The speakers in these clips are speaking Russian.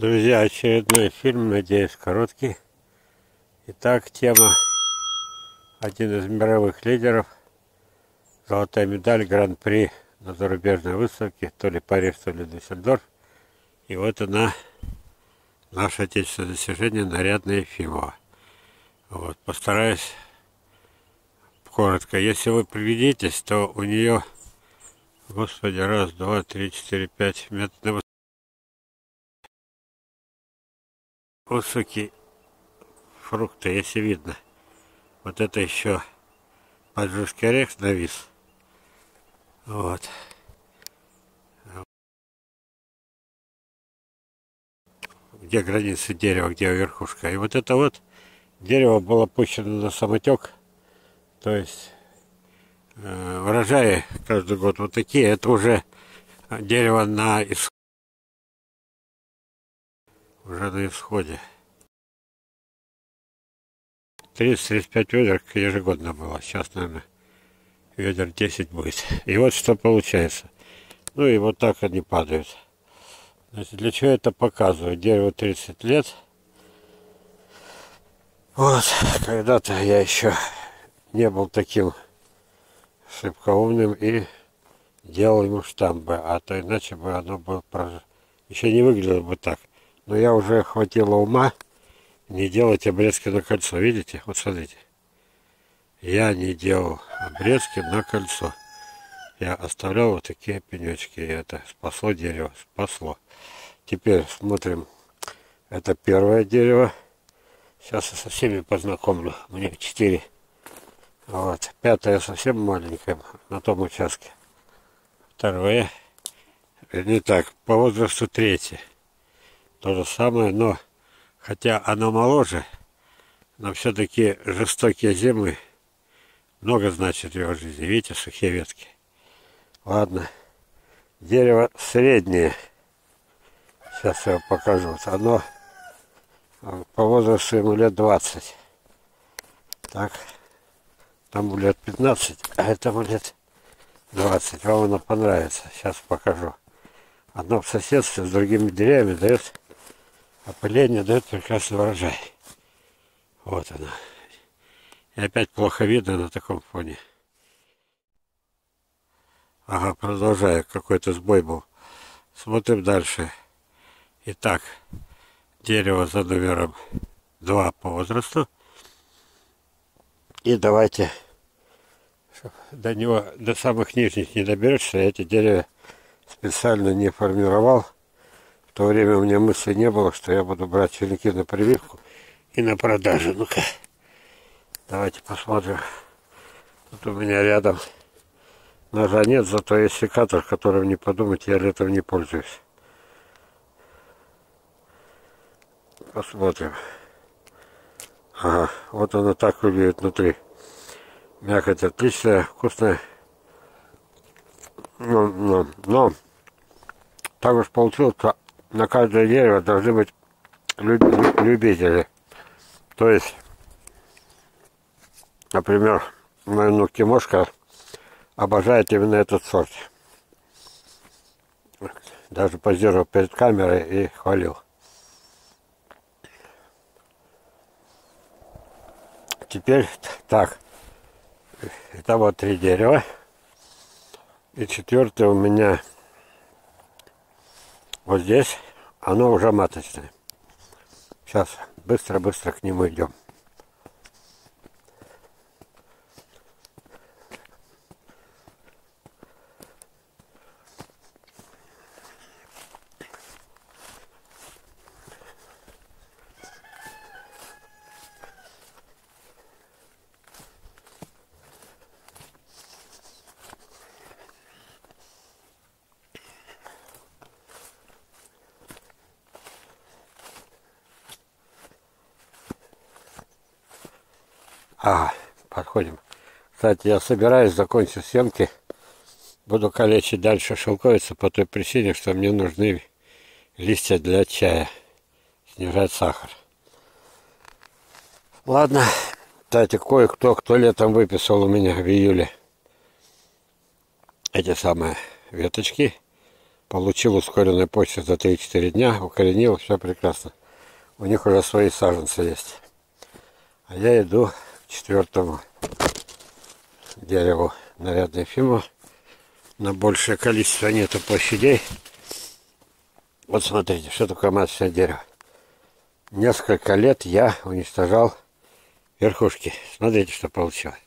Друзья, очередной фильм, надеюсь, короткий. Итак, тема один из мировых лидеров. Золотая медаль Гран-при на зарубежной выставке, то ли Париж, то ли Дюссельдорф. И вот она, наше отечественное достижение, нарядная Ефимова. Вот, постараюсь коротко. Если вы приглядитесь, то у нее, господи, раз, два, три, четыре, пять метров высокие фрукты, если видно. Вот это еще поджужский орех навис. Вот. Где границы дерева, где верхушка. И вот это вот дерево было пущено на самотек. То есть э, урожаи каждый год вот такие. Это уже дерево на исходе уже на исходе. 30-35 ведер ежегодно было. Сейчас, наверное, ведер 10 будет. И вот что получается. Ну и вот так они падают. Значит, для чего это показываю? Дерево 30 лет. Вот, когда-то я еще не был таким шибко умным и делал ему штамбы, а то иначе бы оно было еще не выглядело бы так. Но я уже хватило ума не делать обрезки на кольцо. Видите? Вот смотрите. Я не делал обрезки на кольцо. Я оставлял вот такие пенечки. И это спасло дерево. Спасло. Теперь смотрим. Это первое дерево. Сейчас я со всеми познакомлю. Мне четыре. Вот. Пятое совсем маленькое на том участке. Второе. Не так. По возрасту третье то же самое, но хотя оно моложе, но все-таки жестокие зимы много значит в его жизни. Видите, сухие ветки. Ладно. Дерево среднее. Сейчас я вам покажу. Оно по возрасту ему лет 20. Так. Тому лет 15, а этому лет 20. Вам оно понравится. Сейчас покажу. Одно в соседстве с другими деревьями дает опыление дает прекрасный урожай. Вот она. И опять плохо видно на таком фоне. Ага, продолжаю. Какой-то сбой был. Смотрим дальше. Итак, дерево за номером 2 по возрасту. И давайте до него, до самых нижних не доберешься. Я эти деревья специально не формировал то время у меня мысли не было, что я буду брать черенки на прививку и на продажу. Ну-ка, давайте посмотрим. Тут у меня рядом ножа нет, зато есть секатор, которым не подумать, я летом не пользуюсь. Посмотрим. Ага, вот оно так выглядит внутри. Мякоть отличная, вкусная. Но, но, но так уж получилось, что на каждое дерево должны быть любители. То есть, например, моя ну, Тимошка обожает именно этот сорт. Даже позировал перед камерой и хвалил. Теперь так. Это вот три дерева. И четвертое у меня вот здесь оно уже маточное. Сейчас быстро-быстро к нему идем. Ага, подходим. Кстати, я собираюсь закончить съемки. Буду калечить дальше шелковицу по той причине, что мне нужны листья для чая. Снижать сахар. Ладно. Кстати, кое-кто, кто летом выписал у меня в июле эти самые веточки. Получил ускоренную почту за 3-4 дня, укоренил, все прекрасно. У них уже свои саженцы есть. А я иду четвертому дереву нарядной фиму. На большее количество нету площадей. Вот смотрите, что такое маточное дерево. Несколько лет я уничтожал верхушки. Смотрите, что получилось.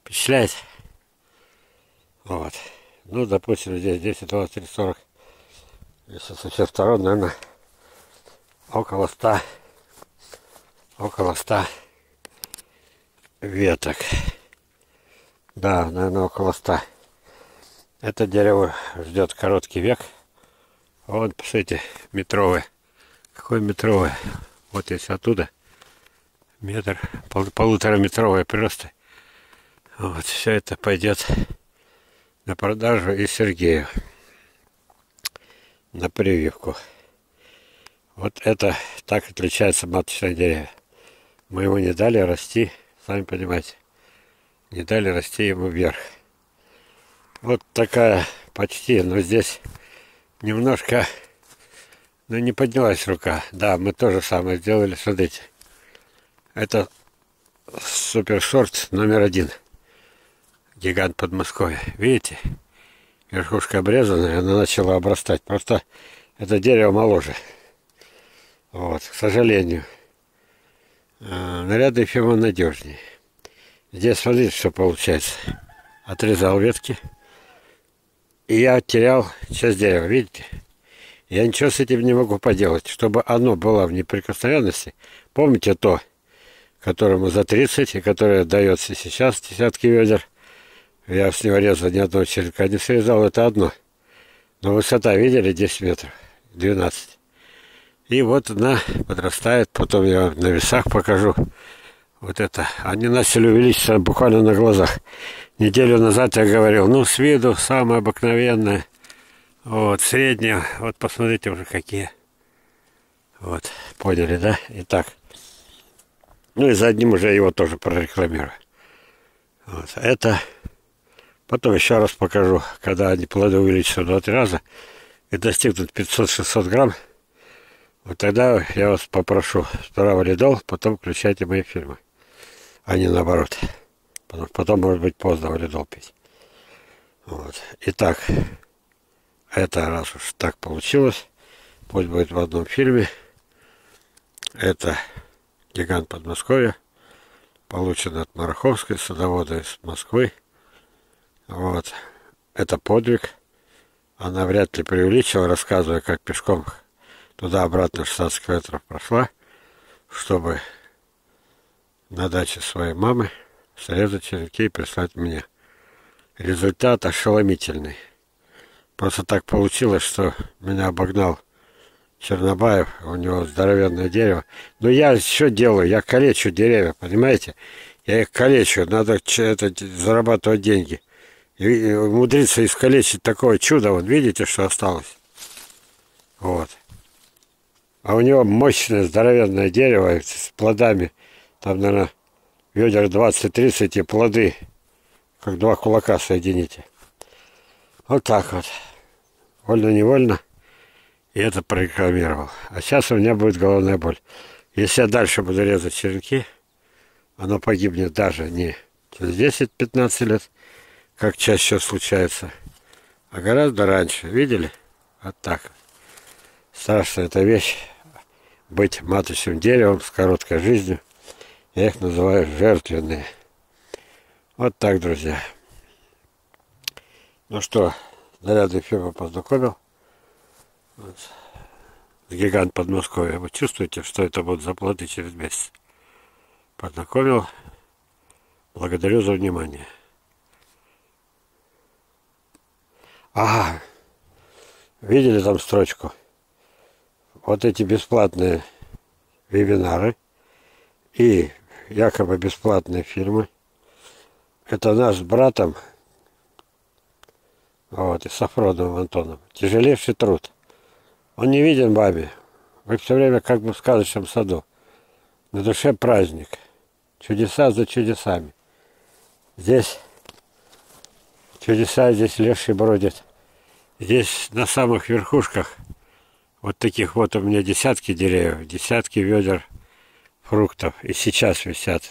Впечатляет? Вот. Ну, допустим, здесь 10, 20, 30, 40. Если со всех сторон, наверное, около 100. Около 100 веток. Да, наверное, около 100. Это дерево ждет короткий век. Вот, посмотрите, метровое. Какое метровое. Вот если оттуда метр, пол, полутораметровое просто. Вот, все это пойдет на продажу и Сергею на прививку. Вот это так отличается маточное дерево. Мы ему не дали расти, сами понимаете. Не дали расти ему вверх. Вот такая почти, но здесь немножко, ну не поднялась рука. Да, мы тоже самое сделали, смотрите. Это супер шорт номер один гигант Подмосковья. Видите? Верхушка обрезанная, она начала обрастать. Просто это дерево моложе. Вот, к сожалению. А, нарядный фирма надежнее. Здесь смотрите, что получается. Отрезал ветки. И я терял часть дерева, видите? Я ничего с этим не могу поделать. Чтобы оно было в неприкосновенности. Помните то, которому за 30 и которое дается сейчас десятки ведер. Я с него резал ни одного черенка не срезал, это одно. Но высота, видели, 10 метров, 12. И вот она подрастает, потом я на весах покажу. Вот это. Они начали увеличиться буквально на глазах. Неделю назад я говорил, ну, с виду самое обыкновенное. Вот, среднее. Вот посмотрите уже какие. Вот, поняли, да? Итак. Ну и за одним уже его тоже прорекламирую. Вот, это Потом еще раз покажу, когда они плоды увеличатся в 2-3 раза и достигнут 500-600 грамм. Вот тогда я вас попрошу сперва валидол, потом включайте мои фильмы. А не наоборот. Потом, потом может быть поздно валидол пить. Вот. Итак, это раз уж так получилось, пусть будет в одном фильме. Это гигант Подмосковья, получен от Мараховской, садовода из Москвы. Вот. Это подвиг. Она вряд ли преувеличила, рассказывая, как пешком туда-обратно 16 километров прошла, чтобы на даче своей мамы срезать черенки и прислать мне. Результат ошеломительный. Просто так получилось, что меня обогнал Чернобаев, у него здоровенное дерево. Но я что делаю? Я калечу деревья, понимаете? Я их калечу, надо это, зарабатывать деньги и умудриться искалечить такое чудо, вот видите, что осталось? Вот. А у него мощное здоровенное дерево с плодами. Там, наверное, ведер 20-30 и плоды, как два кулака соедините. Вот так вот. Вольно-невольно. И это прорекламировал. А сейчас у меня будет головная боль. Если я дальше буду резать черенки, оно погибнет даже не через 10-15 лет, как чаще случается, а гораздо раньше. Видели? Вот так. Страшная эта вещь. Быть маточным деревом с короткой жизнью. Я их называю жертвенные. Вот так, друзья. Ну что, нарядный фирма познакомил. Вот. Гигант Подмосковья. Вы чувствуете, что это будут заплаты через месяц? Познакомил. Благодарю за внимание. Ага. Видели там строчку? Вот эти бесплатные вебинары и якобы бесплатные фильмы. Это наш с братом, вот, и Сафроновым Антоном. Тяжелейший труд. Он не виден бабе. Вы все время как бы в сказочном саду. На душе праздник. Чудеса за чудесами. Здесь Чудеса здесь леший бродит. Здесь на самых верхушках вот таких вот у меня десятки деревьев, десятки ведер фруктов. И сейчас висят.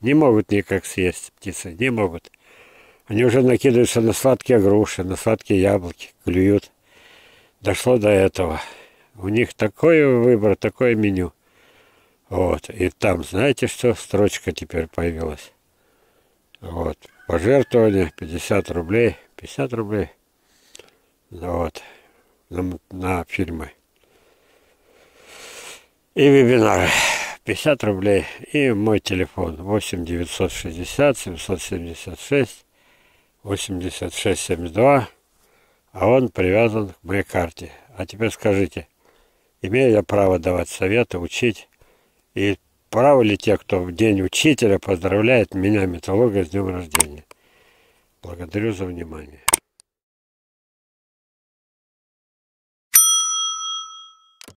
Не могут никак съесть птицы, не могут. Они уже накидываются на сладкие груши, на сладкие яблоки, клюют. Дошло до этого. У них такой выбор, такое меню. Вот. И там, знаете, что строчка теперь появилась? Вот. Пожертвование 50 рублей. 50 рублей. Вот. На, на фильмы. И вебинары. 50 рублей. И мой телефон 8 960 776 86 72. А он привязан к моей карте. А теперь скажите, имею я право давать советы, учить? И правы ли те, кто в день учителя поздравляет меня, металлурга, с днем рождения? Благодарю за внимание.